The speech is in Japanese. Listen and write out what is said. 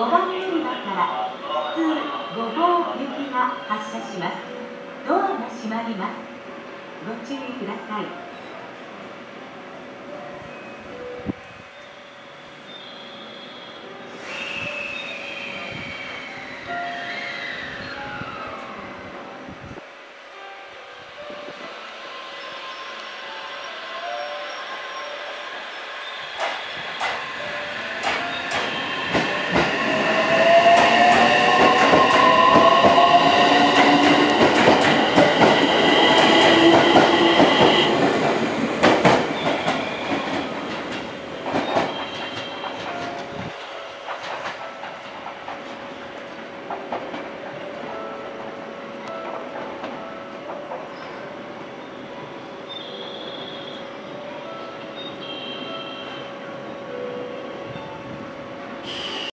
5番乗り場から普通5号行きが発車します。ドアが閉まります。ご注意ください。